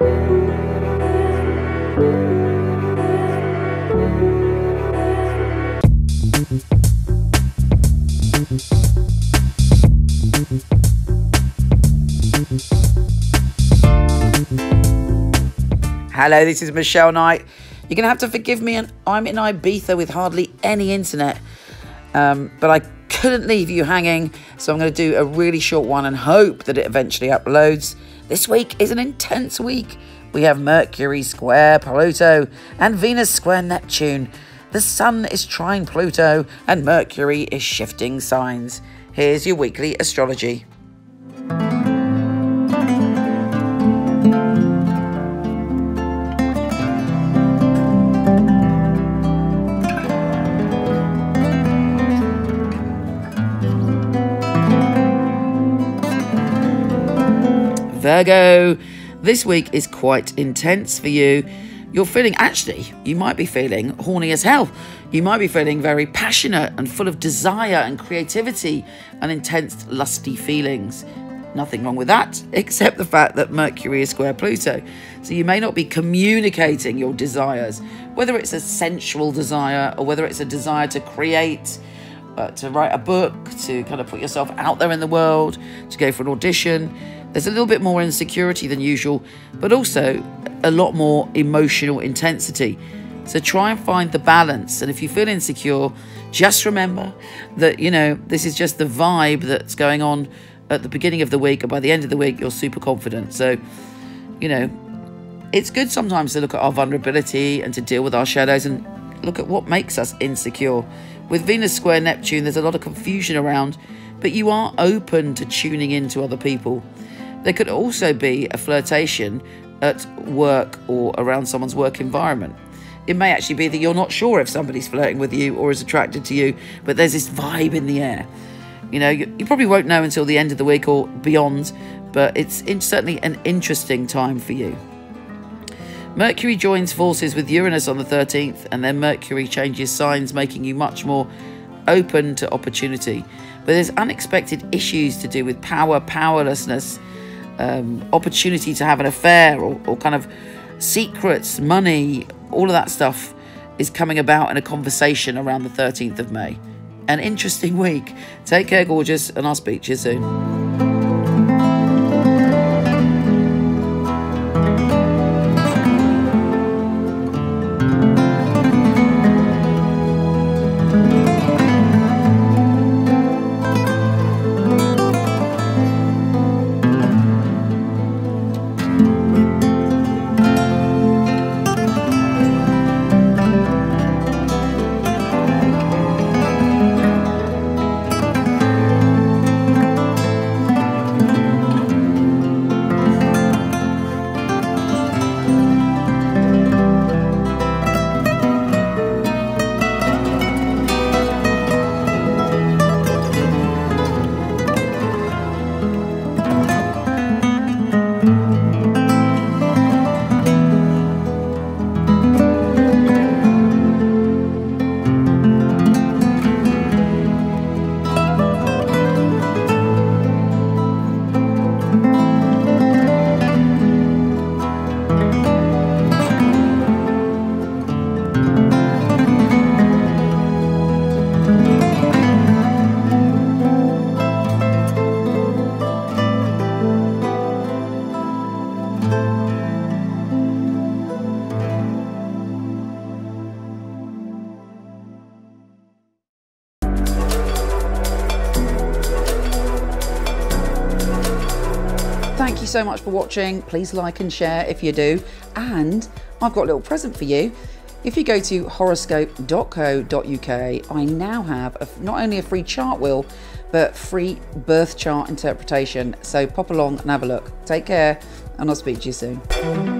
Hello, this is Michele Knight. You're going to have to forgive me, and I'm in Ibiza with hardly any internet. Um, but I couldn't leave you hanging, so I'm going to do a really short one and hope that it eventually uploads. This week is an intense week. We have Mercury square Pluto and Venus square Neptune. The Sun is trine Pluto and Mercury is shifting signs. Here's your weekly astrology. Virgo, this week is quite intense for you. You're feeling, actually, you might be feeling horny as hell. You might be feeling very passionate and full of desire and creativity and intense, lusty feelings. Nothing wrong with that, except the fact that Mercury is square Pluto. So you may not be communicating your desires, whether it's a sensual desire or whether it's a desire to create, uh, to write a book, to kind of put yourself out there in the world, to go for an audition. There's a little bit more insecurity than usual, but also a lot more emotional intensity. So try and find the balance. And if you feel insecure, just remember that, you know, this is just the vibe that's going on at the beginning of the week, and by the end of the week, you're super confident. So, you know, it's good sometimes to look at our vulnerability and to deal with our shadows and look at what makes us insecure. With Venus square Neptune, there's a lot of confusion around, but you are open to tuning into other people. There could also be a flirtation at work or around someone's work environment. It may actually be that you're not sure if somebody's flirting with you or is attracted to you, but there's this vibe in the air. You know, you, you probably won't know until the end of the week or beyond, but it's in, certainly an interesting time for you. Mercury joins forces with Uranus on the 13th, and then Mercury changes signs, making you much more open to opportunity. But there's unexpected issues to do with power, powerlessness, um, opportunity to have an affair or, or kind of secrets, money, all of that stuff is coming about in a conversation around the 13th of May. An interesting week. Take care, gorgeous, and I'll speak to you soon. Thank you so much for watching. Please like and share if you do. And I've got a little present for you. If you go to horoscope.co.uk, I now have a, not only a free chart wheel, but free birth chart interpretation. So pop along and have a look. Take care, and I'll speak to you soon.